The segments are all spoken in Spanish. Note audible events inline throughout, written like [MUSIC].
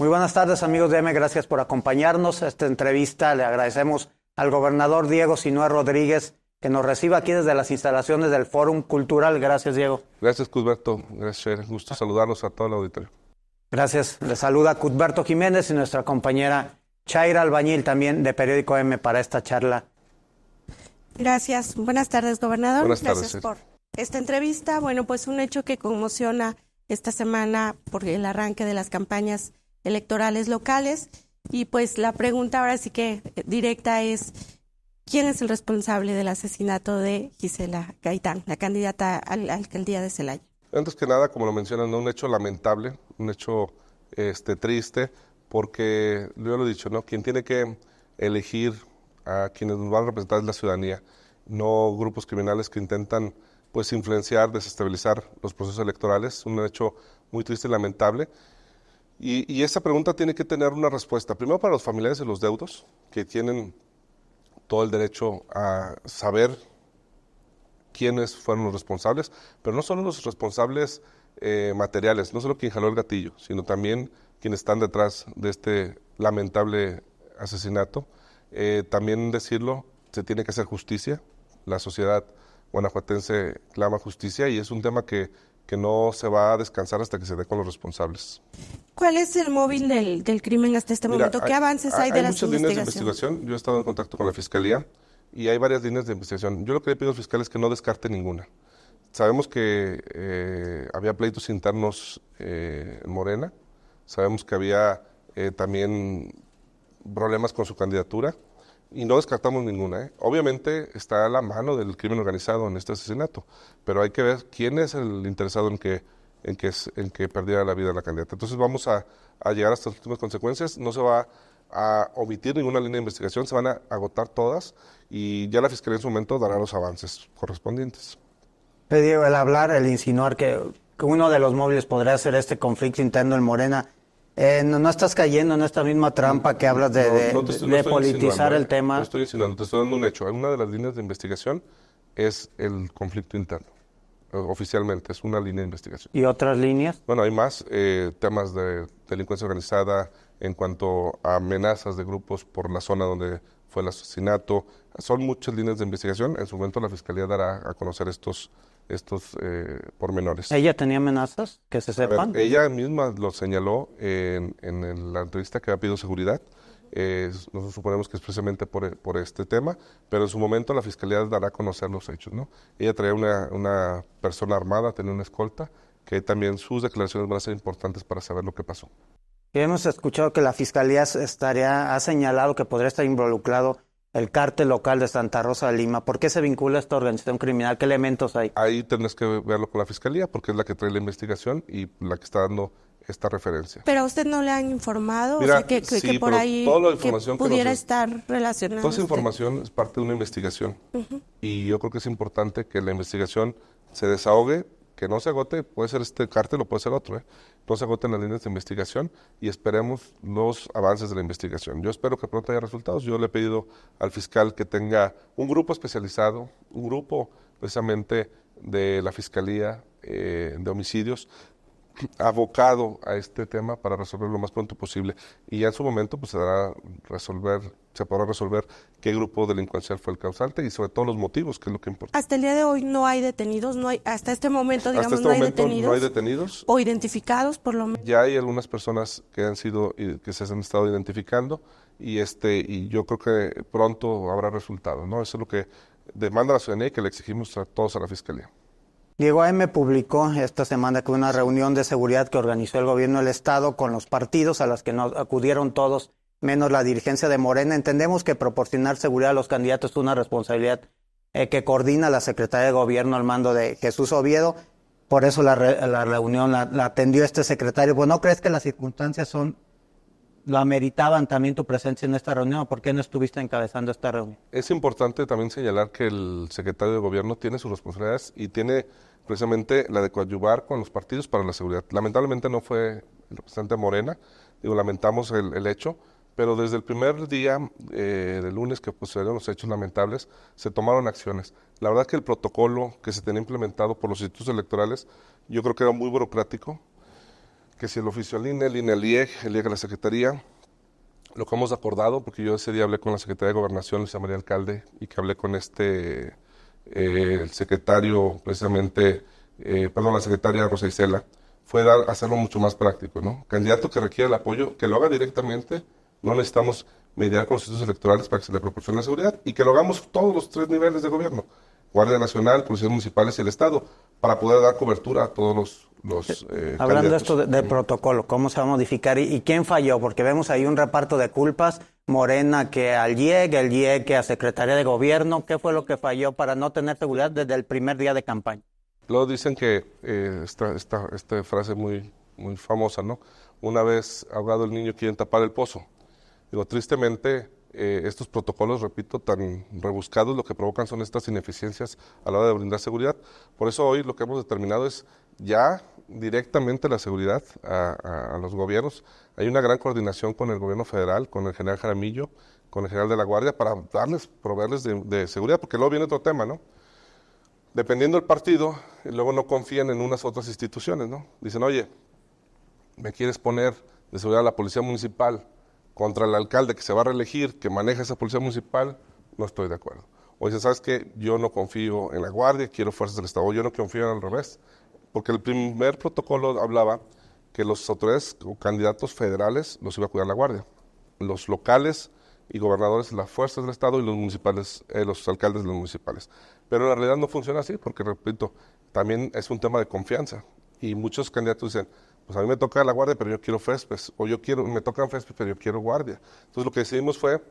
Muy buenas tardes, amigos de M. Gracias por acompañarnos. Esta entrevista le agradecemos al gobernador Diego Sinúa Rodríguez, que nos reciba aquí desde las instalaciones del Fórum Cultural. Gracias, Diego. Gracias, Cusberto. Gracias, Gusto saludarlos a todo el auditorio. Gracias. Le saluda Cusberto Jiménez y nuestra compañera Chaira Albañil, también de Periódico M, para esta charla. Gracias. Buenas tardes, gobernador. Buenas tardes. Gracias por esta entrevista. Bueno, pues un hecho que conmociona esta semana por el arranque de las campañas electorales locales. Y pues la pregunta ahora sí que directa es, ¿quién es el responsable del asesinato de Gisela Gaitán, la candidata a la alcaldía de Celaya? Antes que nada, como lo mencionan, un hecho lamentable, un hecho este, triste, porque lo he dicho, ¿no? Quien tiene que elegir a quienes nos van a representar es la ciudadanía, no grupos criminales que intentan pues influenciar, desestabilizar los procesos electorales, un hecho muy triste y lamentable. Y, esa pregunta tiene que tener una respuesta, primero para los familiares de los deudos, que tienen todo el derecho a saber quiénes fueron los responsables, pero no solo los responsables eh, materiales, no solo quien jaló el gatillo, sino también quienes están detrás de este lamentable asesinato. Eh, también decirlo, se tiene que hacer justicia, la sociedad guanajuatense clama justicia y es un tema que que no se va a descansar hasta que se dé con los responsables. ¿Cuál es el móvil del, del crimen hasta este momento? ¿Qué avances hay, de las muchas líneas de investigación. Yo he estado en contacto con la Fiscalía y hay varias líneas de investigación. Yo lo que le pido al fiscal es que no descarte ninguna. Sabemos que eh, había pleitos internos eh, en Morena, sabemos que había eh, también problemas con su candidatura y no descartamos ninguna. ¿eh? Obviamente está a la mano del crimen organizado en este asesinato, pero hay que ver quién es el interesado en que, en que, en que perdiera la vida la candidata. Entonces vamos a, llegar hasta las últimas consecuencias. No se va a omitir ninguna línea de investigación, se van a agotar todas y ya la Fiscalía en su momento dará los avances correspondientes. Diego, el hablar, el insinuar que uno de los móviles podría ser este conflicto interno en Morena, eh, no, estás cayendo en esta misma trampa que hablas de, politizar el tema. No estoy insinuando, te estoy dando un hecho. Una de las líneas de investigación es el conflicto interno. Eh, oficialmente, es una línea de investigación. ¿Y otras líneas? Bueno, hay más eh, temas de delincuencia organizada en cuanto a amenazas de grupos por la zona donde fue el asesinato. Son muchas líneas de investigación. En su momento la Fiscalía dará a conocer estos estos eh, pormenores. ¿Ella tenía amenazas que se sepan? ella misma lo señaló en, la entrevista que ha pedido seguridad. nosotros suponemos que es precisamente por, este tema, pero en su momento la Fiscalía dará a conocer los hechos. ¿no? Ella traía una, una persona armada, tenía una escolta, que también sus declaraciones van a ser importantes para saber lo que pasó. hemos escuchado que la Fiscalía estaría, ha señalado que podría estar involucrado el cártel local de Santa Rosa de Lima. ¿Por qué se vincula a esta organización criminal? ¿Qué elementos hay? Ahí tendrás que verlo con la fiscalía porque es la que trae la investigación y la que está dando esta referencia. Pero a usted no le han informado, o sea, que, por ahí pudiera estar relacionada. Toda esa información es parte de una investigación y yo creo que es importante que la investigación se desahogue que no se agote, puede ser este cártel o puede ser otro, ¿eh? no se agoten las líneas de investigación y esperemos los avances de la investigación. Yo espero que pronto haya resultados. Yo le he pedido al fiscal que tenga un grupo especializado, un grupo precisamente de la Fiscalía eh, de Homicidios, abocado a este tema para resolverlo lo más pronto posible. Y ya en su momento pues, se, resolver, se podrá resolver qué grupo delincuencial fue el causante y sobre todo los motivos, que es lo que importa. Hasta el día de hoy no hay detenidos, no hay, hasta este momento, digamos, este no, hay detenidos, no hay detenidos. O identificados, por lo menos. Ya hay algunas personas que han sido, que se han estado identificando y, este, y yo creo que pronto habrá resultados, ¿no? Eso es lo que demanda la ciudadanía y que le exigimos a todos a la Fiscalía. Diego M. publicó esta semana que una reunión de seguridad que organizó el gobierno del Estado con los partidos a las que no acudieron todos, menos la dirigencia de Morena. Entendemos que proporcionar seguridad a los candidatos es una responsabilidad eh, que coordina la Secretaría de Gobierno al mando de Jesús Oviedo. Por eso la, reunión la, atendió este secretario. Pues no crees que las circunstancias son lo ameritaban también tu presencia en esta reunión? ¿Por qué no estuviste encabezando esta reunión? Es importante también señalar que el secretario de Gobierno tiene sus responsabilidades y tiene precisamente la de coadyuvar con los partidos para la seguridad. Lamentablemente no fue el representante Morena, digo, lamentamos el, hecho, pero desde el primer día eh, del lunes que sucedieron los hechos lamentables, se tomaron acciones. La verdad que el protocolo que se tenía implementado por los institutos electorales, yo creo que era muy burocrático, que si el oficio al INE, el INE al IEG, el IEG la Secretaría, lo que hemos acordado, porque yo ese día hablé con la Secretaría de Gobernación, Luisa María Alcalde, y que hablé con este, eh, el secretario, precisamente, eh, perdón, la secretaria Rosa Isela, fue dar, hacerlo mucho más práctico, ¿no? Candidato que requiere el apoyo, que lo haga directamente, no necesitamos mediar con los institutos electorales para que se le proporcione la seguridad y que lo hagamos todos los tres niveles de gobierno, Guardia Nacional, Policías Municipales y el Estado, para poder dar cobertura a todos los, los eh, Hablando de esto de, protocolo, ¿cómo se va a modificar y, quién falló? Porque vemos ahí un reparto de culpas, Morena que al IEG, el IEG que a Secretaría de Gobierno, ¿qué fue lo que falló para no tener seguridad desde el primer día de campaña? Luego dicen que eh, esta, esta, esta frase muy, muy famosa, ¿no? Una vez ahogado el niño quieren tapar el pozo. Digo, tristemente, eh, estos protocolos, repito, tan rebuscados, lo que provocan son estas ineficiencias a la hora de brindar seguridad. Por eso hoy lo que hemos determinado es ya directamente la seguridad a, los gobiernos. Hay una gran coordinación con el gobierno federal, con el general Jaramillo, con el general de la Guardia, para darles, proveerles de, seguridad, porque luego viene otro tema, ¿no? Dependiendo del partido, luego no confían en unas otras instituciones, ¿no? Dicen, oye, me quieres poner de seguridad a la policía municipal, contra el alcalde que se va a reelegir, que maneja esa policía municipal, no estoy de acuerdo. O dice, ¿sabes qué? Yo no confío en la Guardia, quiero fuerzas del Estado, yo no confío en al revés. Porque el primer protocolo hablaba que los autoridades o candidatos federales los iba a cuidar la Guardia. Los locales y gobernadores, las fuerzas del Estado y los municipales, eh, los alcaldes de los municipales. Pero la realidad no funciona así, porque repito, también es un tema de confianza. Y muchos candidatos dicen, pues a mí me toca la guardia, pero yo quiero FESPES, o yo quiero, me tocan FESPES, pero yo quiero guardia. Entonces lo que decidimos fue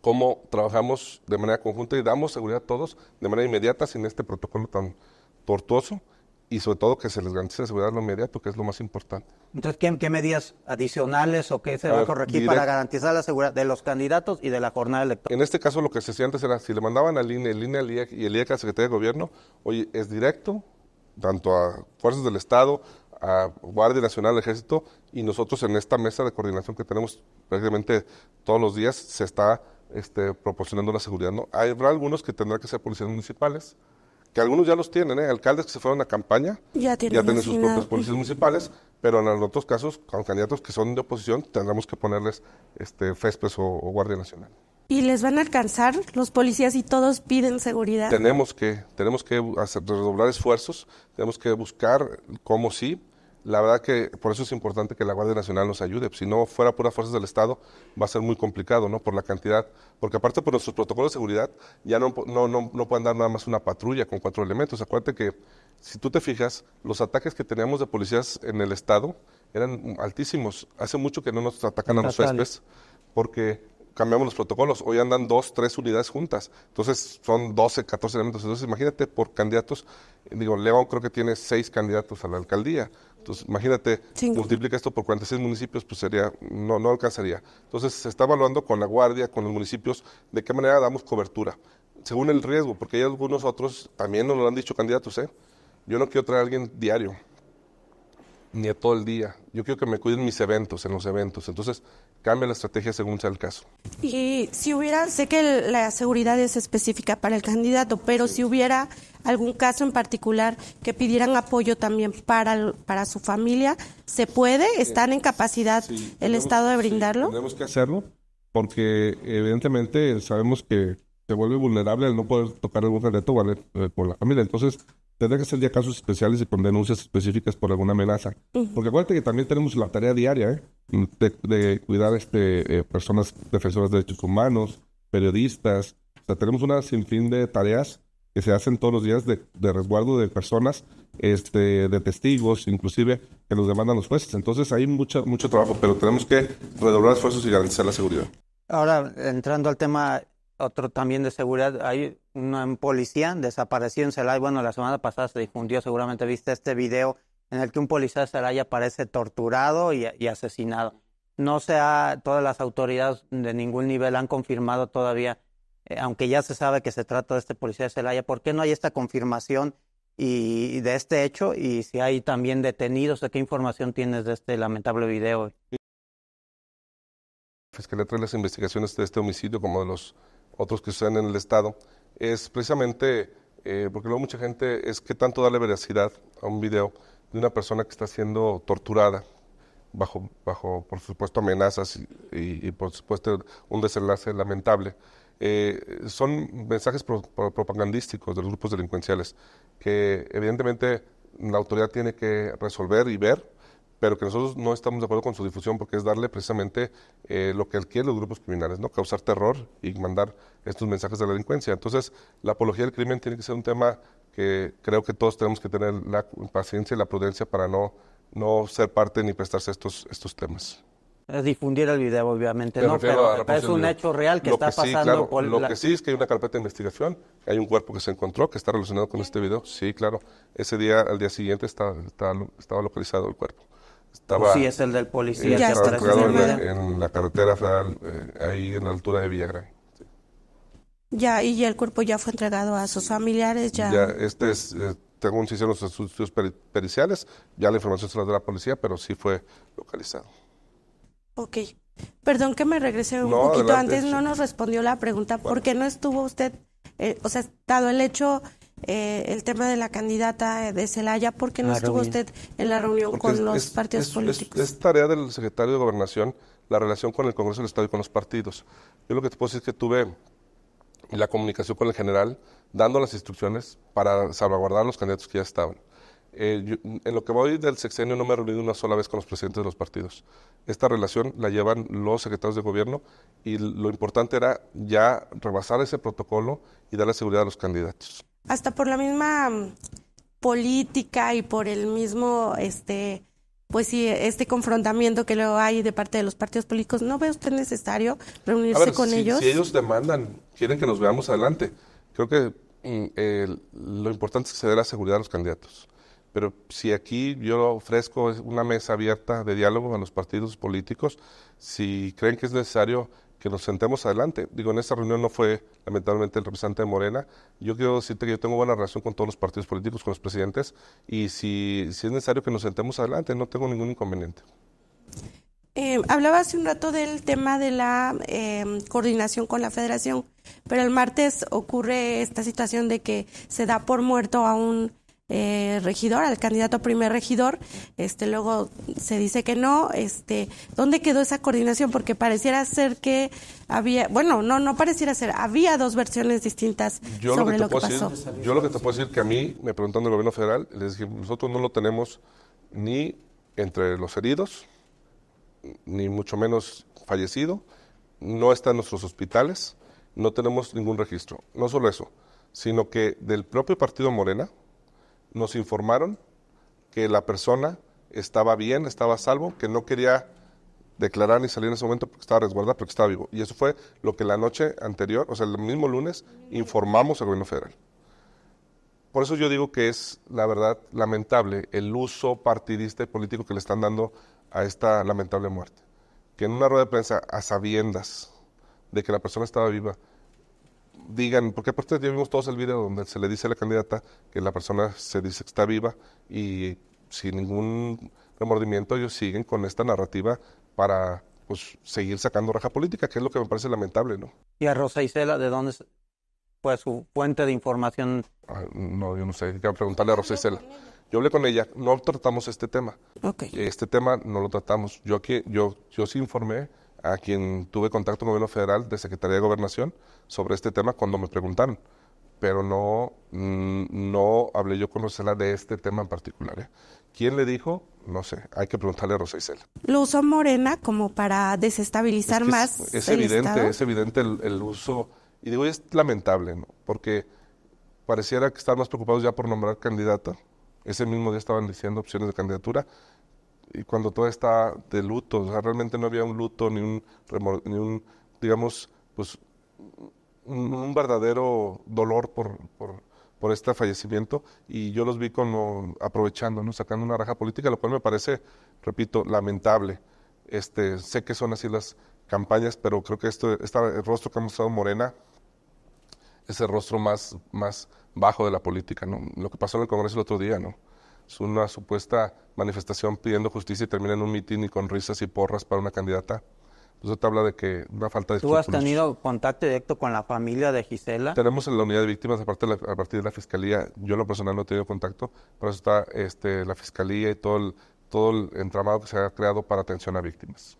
cómo trabajamos de manera conjunta y damos seguridad a todos de manera inmediata sin este protocolo tan tortuoso y sobre todo que se les garantice la seguridad lo inmediato, que es lo más importante. Entonces, ¿qué, medidas adicionales o qué se va a corregir para garantizar la seguridad de los candidatos y de la jornada electoral? En este caso, lo que se hacía antes era, si le mandaban al INE, el INE al IEC y el IEC a la Secretaría de Gobierno, oye, es directo, tanto a fuerzas del Estado, a Guardia Nacional, Ejército, y nosotros en esta mesa de coordinación que tenemos prácticamente todos los días se está este, proporcionando la seguridad. ¿no? Habrá algunos que tendrán que ser policías municipales, que algunos ya los tienen, ¿eh? alcaldes que se fueron a campaña, ya tienen, sus propios policías municipales, pero en otros casos, con candidatos que son de oposición, tendremos que ponerles este, FESPES o, o Guardia Nacional. ¿Y les van a alcanzar los policías y todos piden seguridad? Tenemos que, tenemos que hacer, redoblar esfuerzos, tenemos que buscar cómo sí, la verdad que por eso es importante que la Guardia Nacional nos ayude. Si no fuera puras fuerzas del Estado, va a ser muy complicado, ¿no? Por la cantidad. Porque aparte por nuestros protocolos de seguridad, ya no, no, no, no pueden dar nada más una patrulla con cuatro elementos. Acuérdate que, si tú te fijas, los ataques que teníamos de policías en el Estado eran altísimos. Hace mucho que no nos atacan a los céspedes, porque cambiamos los protocolos. Hoy andan dos, tres unidades juntas. Entonces son 12, 14 elementos. Entonces imagínate por candidatos. Digo, León creo que tiene seis candidatos a la alcaldía. Entonces imagínate, multiplica esto por 46 municipios, pues sería, no, no alcanzaría. Entonces se está evaluando con la Guardia, con los municipios, de qué manera damos cobertura. Según el riesgo, porque hay algunos otros, también nos lo han dicho candidatos, ¿eh? Yo no quiero traer a alguien diario ni a todo el día. Yo quiero que me cuiden mis eventos, en los eventos. Entonces, cambia la estrategia según sea el caso. Y si hubiera, sé que la seguridad es específica para el candidato, pero si hubiera algún caso en particular que pidieran apoyo también para, para su familia, ¿se puede? ¿Están en capacidad el Estado de brindarlo? tenemos que hacerlo porque evidentemente sabemos que se vuelve vulnerable al no poder tocar algún candidato o por la familia. Entonces, tendrá que ser ya casos especiales y con denuncias específicas por alguna amenaza. Porque acuérdate que también tenemos la tarea diaria ¿eh? de, cuidar este, eh, personas defensoras de derechos humanos, periodistas. O sea, tenemos una sinfín de tareas que se hacen todos los días de, resguardo de personas, este, de testigos, inclusive que nos demandan los jueces. Entonces hay mucho, mucho trabajo, pero tenemos que redoblar esfuerzos y garantizar la seguridad. Ahora, entrando al tema otro también de seguridad, hay un policía desaparecido en Celaya. Bueno, la semana pasada se difundió, seguramente viste este video en el que un policía de Celaya aparece torturado y, asesinado. No se ha, todas las autoridades de ningún nivel han confirmado todavía, eh, aunque ya se sabe que se trata de este policía de Celaya, ¿por qué no hay esta confirmación y, de este hecho? Y si hay también detenidos, ¿de qué información tienes de este lamentable video? Fiscalía trae las investigaciones de este homicidio como de los otros que suceden en el Estado, es precisamente, eh, porque luego mucha gente es que tanto darle veracidad a un video, de una persona que está siendo torturada bajo, bajo por supuesto, amenazas y, por supuesto, un desenlace lamentable. Eh, son mensajes propagandísticos de los grupos delincuenciales que evidentemente la autoridad tiene que resolver y ver, pero que nosotros no estamos de acuerdo con su difusión porque es darle precisamente eh, lo que adquieren los grupos criminales, ¿no? causar terror y mandar estos mensajes de la delincuencia. Entonces, la apología del crimen tiene que ser un tema que creo que todos tenemos que tener la paciencia y la prudencia para no, no ser parte ni prestarse a estos, estos temas. difundir el video, obviamente, ¿no? Pero, es un hecho real que está pasando. lo que sí es que hay una carpeta de investigación, hay un cuerpo que se encontró que está relacionado con este video. Sí, claro. Ese día, al día siguiente, está, estaba localizado el cuerpo. Estaba, sí, es el del policía. que estaba en, la, carretera federal, eh, ahí en la altura de Villagrán. Ya, y el cuerpo ya fue entregado a sus familiares. Ya, ya este es, eh, según se hicieron los estudios periciales, ya la información se la dio la policía, pero sí fue localizado. Ok. Perdón que me regrese un poquito antes, no nos respondió la pregunta, ¿por qué no estuvo usted, eh, o sea, dado el hecho, eh, el tema de la candidata de Celaya, ¿por qué no estuvo usted en la reunión con los partidos políticos? Es, tarea del secretario de Gobernación la relación con el Congreso del Estado y con los partidos. Yo lo que te puedo decir es que tuve la comunicación con el general, dando las instrucciones para salvaguardar los candidatos que ya estaban. Eh, en lo que voy del sexenio no me he reunido una sola vez con los presidentes de los partidos. Esta relación la llevan los secretarios de gobierno y lo importante era ya rebasar ese protocolo y darle seguridad a los candidatos. Hasta por la misma mm, política y por el mismo este pues sí, este confrontamiento que luego hay de parte de los partidos políticos, ¿no ve usted necesario reunirse con ellos? Si ellos demandan, quieren que nos veamos adelante, creo que mm, lo importante es que se dé la seguridad a los candidatos. Pero si aquí yo ofrezco una mesa abierta de diálogo a los partidos políticos, si creen que es necesario que nos sentemos adelante. Digo, en esta reunión no fue lamentablemente el representante de Morena. Yo quiero decirte que yo tengo buena relación con todos los partidos políticos, con los presidentes, y si, si es necesario que nos sentemos adelante, no tengo ningún inconveniente. Eh, hablaba hace un rato del tema de la eh, coordinación con la federación, pero el martes ocurre esta situación de que se da por muerto a un eh, regidor, al candidato a primer regidor, este luego se dice que no, este, ¿dónde quedó esa coordinación? Porque pareciera ser que había, bueno, no, no pareciera ser, había dos versiones distintas sobre lo que, pasó. yo lo que te puedo decir que a mí, me preguntando el gobierno federal, les dije, nosotros no lo tenemos ni entre los heridos, ni mucho menos fallecido, no está en nuestros hospitales, no tenemos ningún registro. No solo eso, sino que del propio partido Morena, nos informaron que la persona estaba bien, estaba salvo, que no quería declarar ni salir en ese momento porque estaba resguardada, porque estaba vivo. Y eso fue lo que la noche anterior, o sea, el mismo lunes, informamos al gobierno federal. Por eso yo digo que es, la verdad, lamentable el uso partidista y político que le están dando a esta lamentable muerte. Que en una rueda de prensa, a sabiendas de que la persona estaba viva, digan, porque aparte ya vimos todos el video donde se le dice a la candidata que la persona se dice que está viva y sin ningún remordimiento ellos siguen con esta narrativa para pues seguir sacando raja política, que es lo que me parece lamentable, ¿no? ¿Y a Rosa Isela de dónde fue su fuente de información? Ah, no, yo no sé, hay que preguntarle a Rosa Isela. Yo hablé con ella, no tratamos este tema. Este tema no lo tratamos. Yo aquí, yo, yo sí informé a quien tuve contacto con el gobierno federal de Secretaría de Gobernación sobre este tema cuando me preguntaron, pero no, mm, no hablé yo con Rosela de este tema en particular. ¿eh? ¿Quién le dijo? No sé, hay que preguntarle a Rosa Isela. ¿Lo usó Morena como para desestabilizar más? Es, evidente, es evidente el, uso, y digo, es lamentable, ¿no? porque pareciera que están más preocupados ya por nombrar candidata. Ese mismo día estaban diciendo opciones de candidatura y cuando todo está de luto, realmente no había un luto ni un, ni un digamos, pues un, verdadero dolor por, por, este fallecimiento y yo los vi como aprovechando, ¿no? sacando una raja política, lo cual me parece, repito, lamentable. Este, sé que son así las campañas, pero creo que esto, el rostro que ha mostrado Morena es el rostro más, más bajo de la política, ¿no? Lo que pasó en el Congreso el otro día, ¿no? Es una supuesta manifestación pidiendo justicia y termina en un mitin y con risas y porras para una candidata. Eso te habla de que una falta de ¿Tú has tenido contacto directo con la familia de Gisela? Tenemos en la unidad de víctimas, aparte de a partir de la fiscalía, yo en lo personal no he tenido contacto, pero eso está este, la fiscalía y todo el, todo el entramado que se ha creado para atención a víctimas.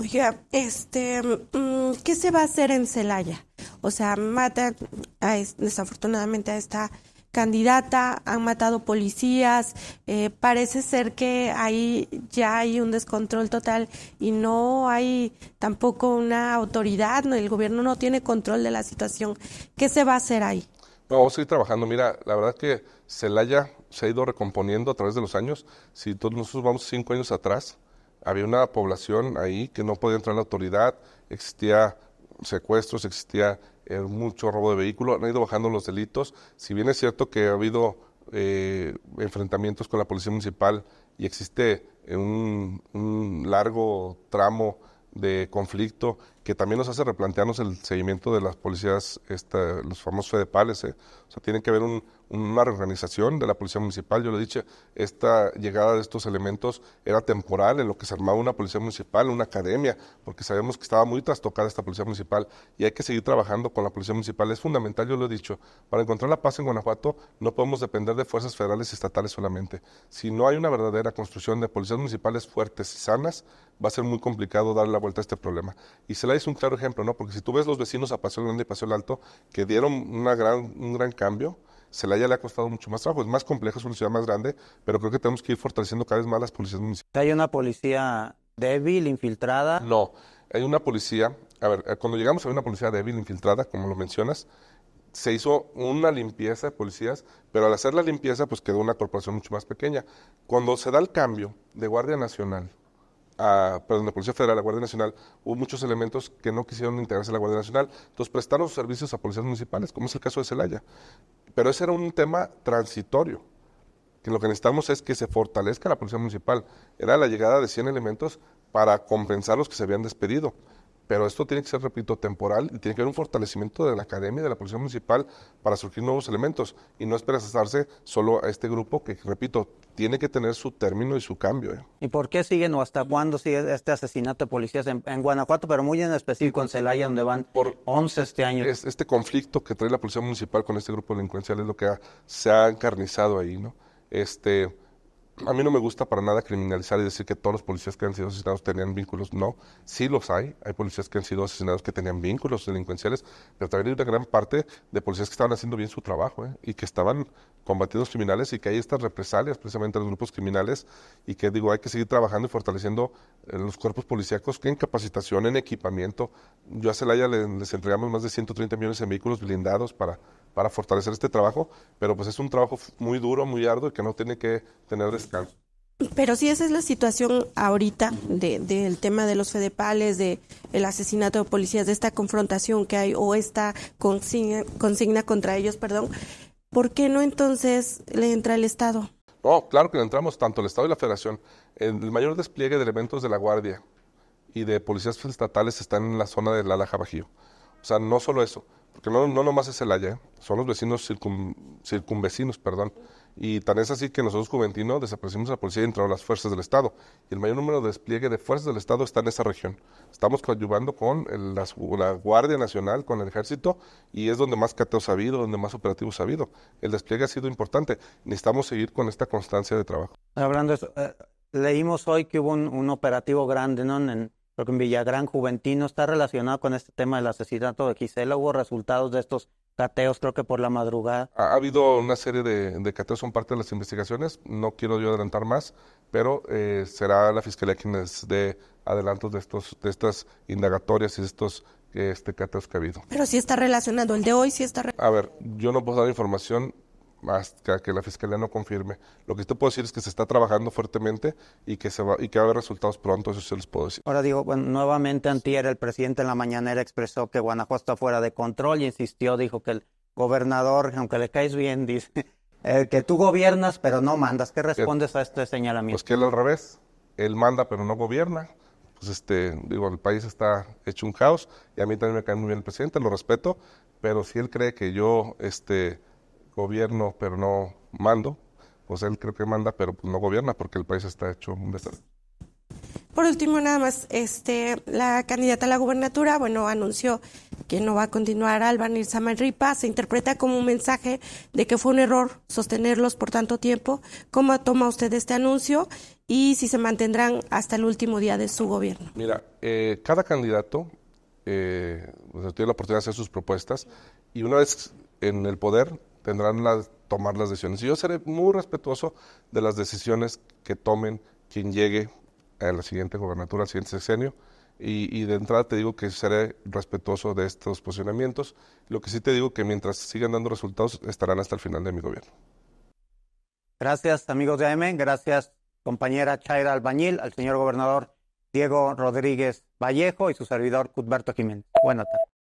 Oiga, este, mm, ¿qué se va a hacer en Celaya? O sea, matan a, desafortunadamente a esta candidata, han matado policías, eh, parece ser que ahí ya hay un descontrol total y no hay tampoco una autoridad, el gobierno no tiene control de la situación. ¿Qué se va a hacer ahí? vamos a seguir trabajando. Mira, la verdad que Celaya se ha ido recomponiendo a través de los años. Si todos nosotros vamos cinco años atrás, había una población ahí que no podía entrar en la autoridad, existía secuestros, existía eh, mucho robo de vehículos, han ido bajando los delitos. Si bien es cierto que ha habido eh, enfrentamientos con la policía municipal y existe un, un largo tramo de conflicto que también nos hace replantearnos el seguimiento de las policías, esta, los famosos FEDEPALES. ¿eh? O sea, tiene que haber una reorganización de la policía municipal. Yo lo he dicho, esta llegada de estos elementos era temporal en lo que se armaba una policía municipal, una academia, porque sabemos que estaba muy trastocada esta policía municipal y hay que seguir trabajando con la policía municipal. Es fundamental, yo lo he dicho, para encontrar la paz en Guanajuato no podemos depender de fuerzas federales y estatales solamente. Si no hay una verdadera construcción de policías municipales fuertes y sanas, va a ser muy complicado darle la vuelta a este problema. Y se la es un claro ejemplo, ¿no? Porque si tú ves los vecinos a Paseo Grande y Paseo Alto, que dieron una gran, un gran cambio, Celaya le ha costado mucho más trabajo. Es más complejo, es una ciudad más grande, pero creo que tenemos que ir fortaleciendo cada vez más las policías municipales. ¿Hay una policía débil, infiltrada? No, hay una policía, a ver, eh, cuando llegamos a una policía débil, infiltrada, como lo mencionas, se hizo una limpieza de policías, pero al hacer la limpieza, pues quedó una corporación mucho más pequeña. Cuando se da el cambio de Guardia Nacional a, perdón, la Policía Federal, la Guardia Nacional, hubo muchos elementos que no quisieron integrarse a la Guardia Nacional, entonces prestaron sus servicios a policías municipales, como es el caso de Celaya. Pero ese era un tema transitorio, que lo que necesitamos es que se fortalezca la Policía Municipal. Era la llegada de 100 elementos para compensar los que se habían despedido. Pero esto tiene que ser, repito, temporal y tiene que haber un fortalecimiento de la academia y de la policía municipal para surgir nuevos elementos y no esperarse solo a este grupo que, repito, tiene que tener su término y su cambio. ¿eh? ¿Y por qué siguen o hasta cuándo sigue este asesinato de policías en, Guanajuato, pero muy en específico en Celaya, donde van por 11 este año? este conflicto que trae la policía municipal con este grupo delincuencial es lo que se ha encarnizado ahí, ¿no? Este a mí no me gusta para nada criminalizar y decir que todos los policías que han sido asesinados tenían vínculos. No, sí los hay. Hay policías que han sido asesinados que tenían vínculos delincuenciales, pero también hay una gran parte de policías que estaban haciendo bien su trabajo ¿eh? y que estaban combatiendo los criminales y que hay estas represalias precisamente a los grupos criminales y que digo, hay que seguir trabajando y fortaleciendo eh, los cuerpos policíacos en capacitación, en equipamiento. Yo a Celaya les entregamos más de 130 millones de vehículos blindados para para fortalecer este trabajo, pero pues es un trabajo muy duro, muy arduo y que no tiene que tener descanso. Pero si esa es la situación ahorita del tema de los fedepales, de el asesinato de policías, de esta confrontación que hay o esta consigna, consigna contra ellos, perdón. ¿Por qué no entonces le entra el Estado? No, claro que le entramos tanto el Estado y la Federación. El mayor despliegue de elementos de la Guardia y de policías estatales están en la zona del Alaja Bajío. O sea, no solo eso, porque no, no nomás es Celaya, ¿eh? son los vecinos circunvecinos, perdón. Y tan es así que nosotros, Juventino, desaparecimos a la policía y entraron las fuerzas del Estado. Y el mayor número de despliegue de fuerzas del Estado está en esa región. Estamos coadyuvando con la Guardia Nacional, con el Ejército, y es donde más cateos ha habido, donde más operativos ha habido. El despliegue ha sido importante. Necesitamos seguir con esta constancia de trabajo. Hablando de eso, eh, leímos hoy que hubo un, operativo grande ¿no? en, Creo que en Villagrán Juventino está relacionado con este tema del asesinato de Gisela. Hubo resultados de estos cateos, creo que por la madrugada. Ha, habido una serie de, cateos, son parte de las investigaciones. No quiero yo adelantar más, pero eh, será la Fiscalía quien les dé adelantos de, estos, de estas indagatorias y de estos este, cateos que ha habido. Pero sí está relacionado, el de hoy sí está A ver, yo no puedo dar información hasta que la fiscalía no confirme. Lo que te puedo decir es que se está trabajando fuertemente y que se va y que va a haber resultados pronto, eso se les puedo decir. Ahora digo, bueno, nuevamente antier el presidente en la mañanera expresó que Guanajuato está fuera de control y insistió, dijo que el gobernador, aunque le caes bien, dice [LAUGHS] eh, que tú gobiernas pero no mandas. ¿Qué respondes a este señalamiento? Pues que él al revés, él manda pero no gobierna. Pues este, digo, el país está hecho un caos y a mí también me cae muy bien el presidente, lo respeto, pero si él cree que yo este gobierno, pero no mando, pues él creo que manda, pero pues no gobierna porque el país está hecho un desastre. Por último, nada más, este, la candidata a la gubernatura, bueno, anunció que no va a continuar Alban Samarripa. Se interpreta como un mensaje de que fue un error sostenerlos por tanto tiempo. ¿Cómo toma usted este anuncio? Y si se mantendrán hasta el último día de su gobierno. Mira, eh, cada candidato eh, pues, tiene la oportunidad de hacer sus propuestas y una vez en el poder tendrán que tomar las decisiones. Yo seré muy respetuoso de las decisiones que tomen quien llegue a la siguiente gobernatura, al siguiente sexenio. Y, de entrada te digo que seré respetuoso de estos posicionamientos. Lo que sí te digo que mientras sigan dando resultados estarán hasta el final de mi gobierno. Gracias amigos de AM, gracias compañera Chaira Albañil, al señor gobernador Diego Rodríguez Vallejo y su servidor Cudberto Jiménez. Buenas tardes.